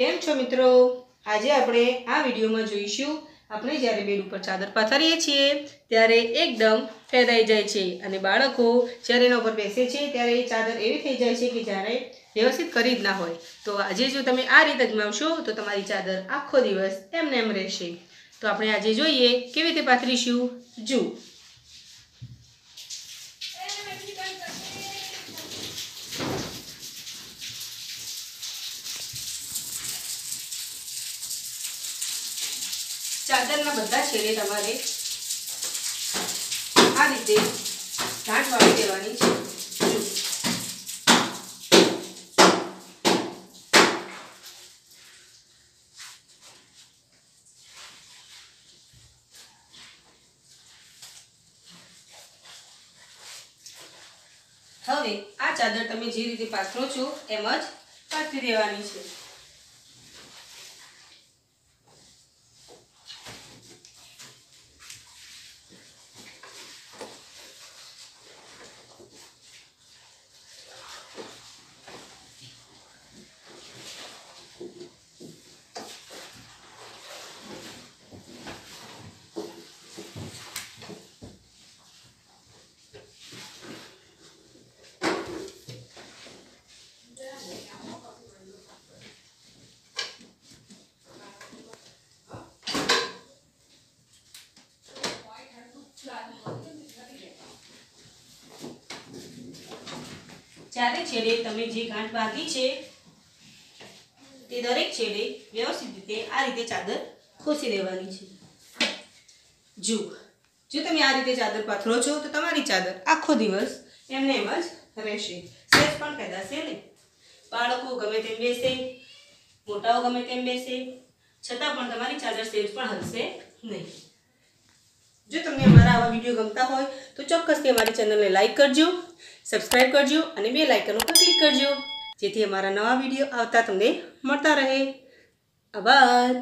કેમ છો મિત્રો? આજે આપણે આ વિડીયોમાં જોઈશું, આપણે જ્યારે બેડ ઉપર ચાદર પાથરીએ છીએ, ત્યારે એકદમ ફેરાઈ જાય છે અને બાળકો જ્યારે એના ઉપર બેસે છે, ત્યારે એ ચાદર એવી થઈ જાય છે કે જ્યારે વ્યવસ્થિત કરી જ ના હોય. તો આજે જો તમે આ રીતે અજમાવશો, તો તમારી ચાદર આખો દિવસ એમને એમ રહેશે. તો આપણે આજે જોઈએ કેવી રીતે પાથરીશું. જુઓ. ચાદરના બધા છેડે તમારે આ રીતે ગાંઠ વાળી દેવાની છે. હવે આ ચાદર તમે જે રીતે પાથરો છો એમ જ પાથરી દેવાની છે. ચારે છેડે તમે જે ગાંઠ બાંધી છે, તે દરેક છેડે વ્યવસ્થિત રીતે આ રીતે ચાદર ખોસી દેવાની છે. જુઓ જો તમે આ રીતે ચાદર પાથરો છો, તો તમારી ચાદર આખો દિવસ એમને એમ જ રહેશે. સેજ પણ પેદાશે નહીં બાળકો ગમે તેમ બેસે, મોટાઓ ગમે તેમ બેસે, છતાં પણ તમારી ચાદર સેજ પણ હલશે નહીં. જો તમને અમારા આવા વીડિયો ગમતા હોય, તો ચોક્કસથી અમારી ચેનલને લાઈક કરજો સબસ્ક્રાઈબ કરજો અને બે લાઇકન ઉપર ક્લિક કરજો. જેથી અમારા નવા વીડિયો આવતા તમને મળતા રહે. આભાર.